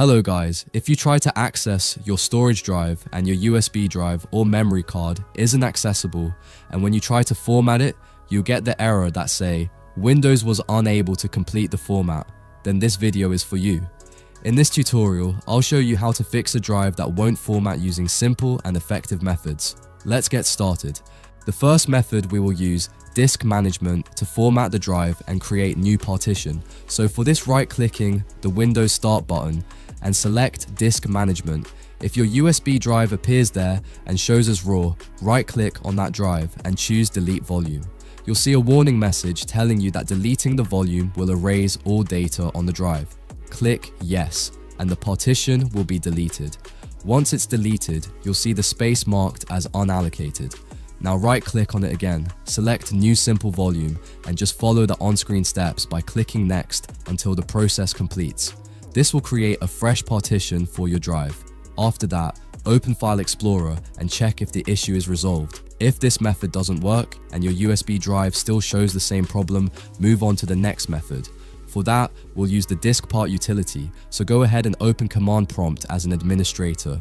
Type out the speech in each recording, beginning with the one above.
Hello guys, if you try to access your storage drive and your USB drive or memory card isn't accessible and when you try to format it, you'll get the error that say Windows was unable to complete the format, then this video is for you. In this tutorial, I'll show you how to fix a drive that won't format using simple and effective methods. Let's get started. The first method we will use disk management to format the drive and create new partition. So for this right clicking the Windows Start button and select disk management. If your USB drive appears there and shows as raw, right click on that drive and choose delete volume. You'll see a warning message telling you that deleting the volume will erase all data on the drive. Click yes and the partition will be deleted. Once it's deleted, you'll see the space marked as unallocated. Now right click on it again, select new simple volume and just follow the on-screen steps by clicking next until the process completes. This will create a fresh partition for your drive. After that, open File Explorer and check if the issue is resolved. If this method doesn't work and your USB drive still shows the same problem, move on to the next method. For that, we'll use the diskpart utility, so go ahead and open command prompt as an administrator.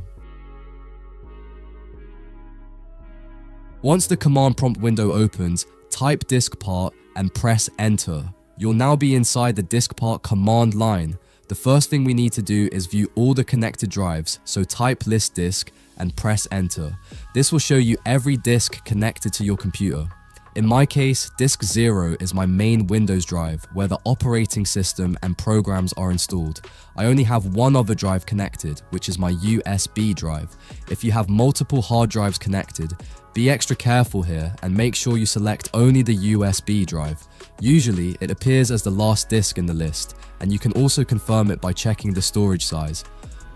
Once the command prompt window opens, type diskpart and press enter. You'll now be inside the diskpart command line. The first thing we need to do is view all the connected drives, so type list disk and press enter. This will show you every disk connected to your computer. In my case, disk 0 is my main Windows drive where the operating system and programs are installed. I only have one other drive connected, which is my USB drive. If you have multiple hard drives connected, be extra careful here and make sure you select only the USB drive. Usually, it appears as the last disk in the list, and you can also confirm it by checking the storage size.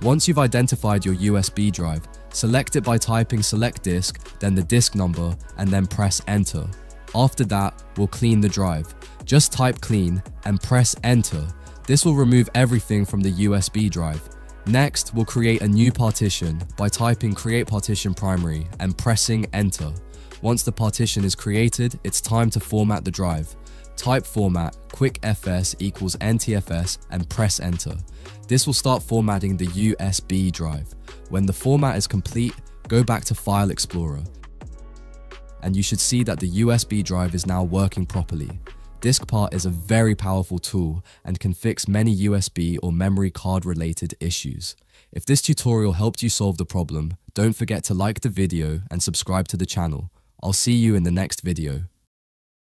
Once you've identified your USB drive, select it by typing select disk, then the disk number, and then press enter. After that, we'll clean the drive. Just type clean and press enter. This will remove everything from the USB drive. Next, we'll create a new partition by typing create partition primary and pressing enter. Once the partition is created, it's time to format the drive. Type format quickfs equals ntfs and press enter. This will start formatting the USB drive. When the format is complete, go back to File Explorer and you should see that the USB drive is now working properly. Diskpart is a very powerful tool and can fix many USB or memory card related issues. If this tutorial helped you solve the problem, don't forget to like the video and subscribe to the channel. I'll see you in the next video.